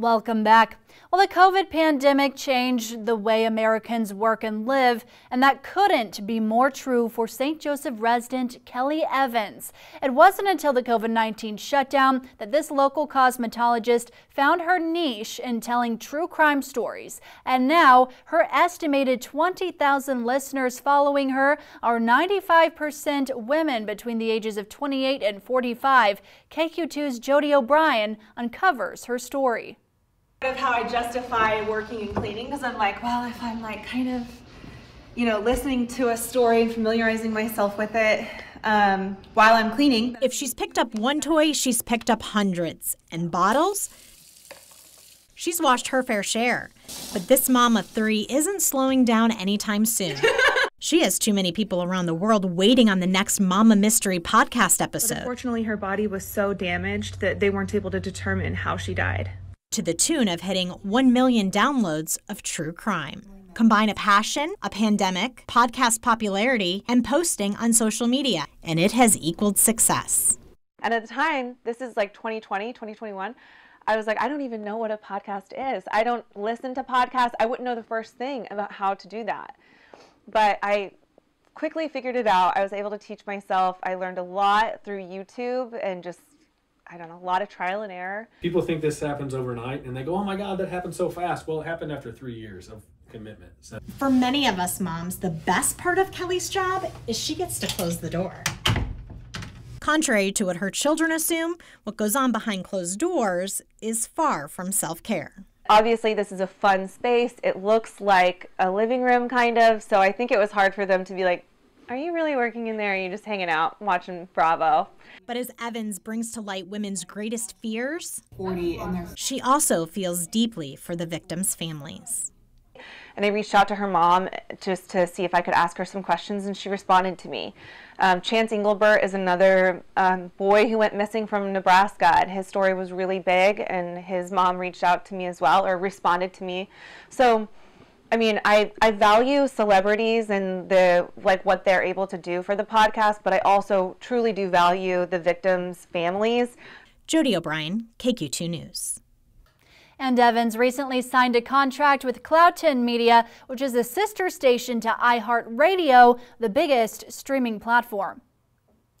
Welcome back. Well, the COVID pandemic changed the way Americans work and live, and that couldn't be more true for St. Joseph resident Kelly Evans. It wasn't until the COVID 19 shutdown that this local cosmetologist found her niche in telling true crime stories. And now, her estimated 20,000 listeners following her are 95% women between the ages of 28 and 45. KQ2's Jody O'Brien uncovers her story of how I justify working and cleaning because I'm like, well, if I'm like kind of, you know, listening to a story and familiarizing myself with it um, while I'm cleaning. If she's picked up one toy, she's picked up hundreds. And bottles? She's washed her fair share. But this mom of three isn't slowing down anytime soon. She has too many people around the world waiting on the next Mama Mystery podcast episode. But unfortunately, her body was so damaged that they weren't able to determine how she died to the tune of hitting 1 million downloads of true crime. Combine a passion, a pandemic, podcast popularity, and posting on social media, and it has equaled success. And at the time, this is like 2020, 2021. I was like, I don't even know what a podcast is. I don't listen to podcasts. I wouldn't know the first thing about how to do that. But I quickly figured it out. I was able to teach myself. I learned a lot through YouTube and just I don't know, a lot of trial and error. People think this happens overnight and they go, oh my God, that happened so fast. Well, it happened after three years of commitment. So. For many of us moms, the best part of Kelly's job is she gets to close the door. Contrary to what her children assume, what goes on behind closed doors is far from self care. Obviously, this is a fun space. It looks like a living room, kind of. So I think it was hard for them to be like, are you really working in there? Or are you just hanging out watching Bravo? But as Evans brings to light women's greatest fears, 40 she also feels deeply for the victims' families. And I reached out to her mom just to see if I could ask her some questions, and she responded to me. Um, Chance Engelbert is another um, boy who went missing from Nebraska, and his story was really big, and his mom reached out to me as well, or responded to me. So I mean, I, I value celebrities and the like what they're able to do for the podcast, but I also truly do value the victims' families. Jody O'Brien, KQ2 News. And Evans recently signed a contract with Cloud10 Media, which is a sister station to iHeartRadio, the biggest streaming platform.